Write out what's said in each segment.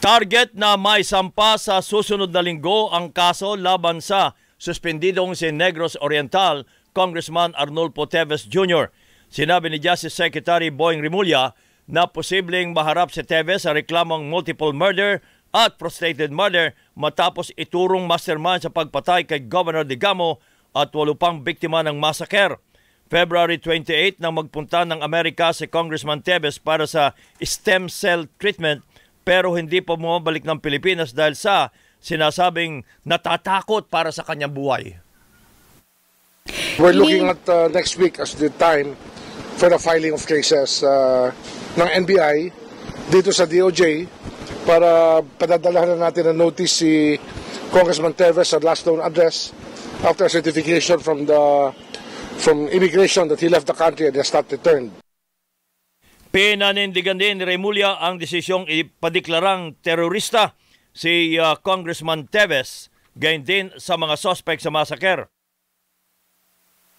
Target na may sampa sa susunod na linggo ang kaso laban sa suspendidong si Negros Oriental Congressman Arnulfo Teves Jr. Sinabi ni Justice Secretary Boying Rimulya na posibleng maharap si Teves sa reklamong multiple murder at frustrated murder matapos iturong mastermind sa pagpatay kay Governor Digamo at walo pang biktima ng massacre. February 28 nang magpunta ng Amerika si Congressman Teves para sa stem cell treatment pero hindi pa bumabalik ng Pilipinas dahil sa sinasabing natatakot para sa kanyang buhay. We're looking at uh, next week as the time for the filing of cases uh, ng NBI dito sa DOJ para padadalahan na natin ng notice si Congressman Teves sa last known address after certification from the from immigration that he left the country and has not returned. Pinanindigan din ni Remulla ang desisyong ipadeklarang terorista si uh, Congressman Teves, gayon din sa mga suspect sa massacre.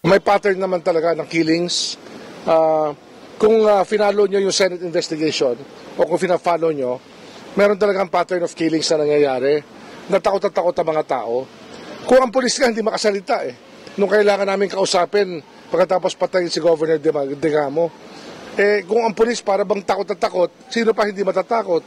May pattern naman talaga ng killings. Uh, kung uh, finalo nyo yung Senate investigation o kung fina-follow nyo, meron talagang pattern of killings na nangyayari. Natakot at takot ang mga tao. Kung ang polis nga hindi makasalita eh. Nung kailangan namin kausapin pagkatapos patayin si Governor Digamo, eh, kung ang pulis para bang takot at takot, sino pa hindi matatakot?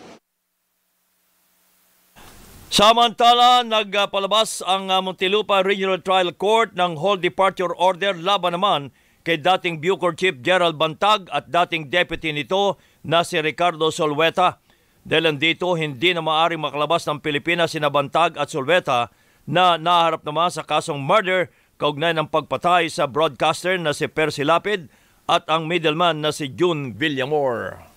Samantala, nagpalabas ang uh, Muntinlupa Regional Trial Court ng Whole Departure Order laban naman kay dating Bucor Chief Gerald Bantag at dating deputy nito na si Ricardo Solweta. Dahil dito, hindi na maaring makalabas ng Pilipinas sina Bantag at Solweta na naharap naman sa kasong murder kaugnay ng pagpatay sa broadcaster na si Percy Lapid at ang middleman na si June Villamor.